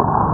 you